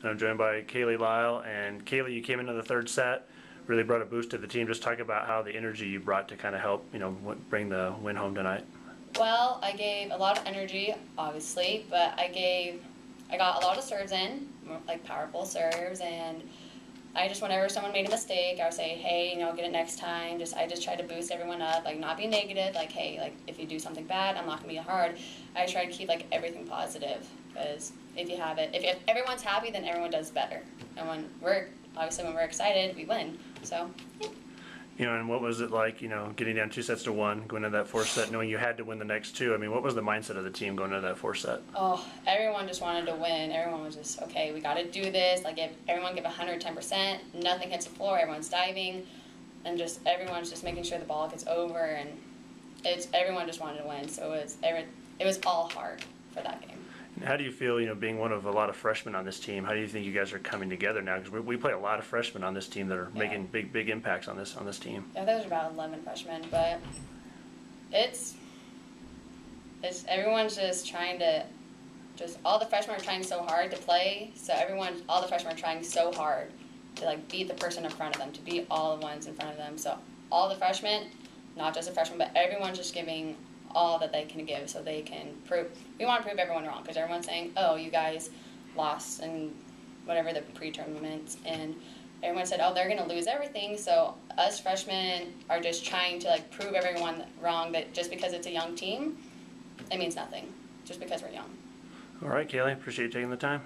And I'm joined by Kaylee Lyle. And Kaylee, you came into the third set, really brought a boost to the team. Just talk about how the energy you brought to kind of help, you know, bring the win home tonight. Well, I gave a lot of energy, obviously, but I gave, I got a lot of serves in, like powerful serves, and I just whenever someone made a mistake, I would say, hey, you know, get it next time. Just I just try to boost everyone up, like not be negative, like hey, like if you do something bad, I'm not gonna be hard. I try to keep like everything positive, because if you have it, if, if everyone's happy, then everyone does better. And when we're obviously when we're excited, we win. So yeah. You know, and what was it like, you know, getting down two sets to one, going into that fourth set, knowing you had to win the next two? I mean, what was the mindset of the team going into that fourth set? Oh, everyone just wanted to win. Everyone was just, okay, we got to do this. Like, if everyone give 110%, nothing hits the floor, everyone's diving, and just everyone's just making sure the ball gets over, and it's everyone just wanted to win. So it was it was all hard for that game. And how do you feel, you know, being one of a lot of freshmen on this team? How do you think you guys are coming together now? Because we, we play a lot of freshmen on this team that are Yeah. making big, big impacts on this on this team. Yeah, there's about 11 freshmen, but it's it's everyone's just trying to just all the freshmen are trying so hard to play. So everyone, all the freshmen are trying so hard to like beat the person in front of them, to beat all the ones in front of them. So all the freshmen, not just the freshmen, but everyone's just giving all that they can give, so they can prove. We want to prove everyone wrong because everyone's saying, "Oh, you guys lost in whatever the pre-tournaments," and everyone said, "Oh, they're gonna lose everything." So us freshmen are just trying to like prove everyone wrong that just because it's a young team, it means nothing. Just because we're young. All right, Kaylee, appreciate you taking the time.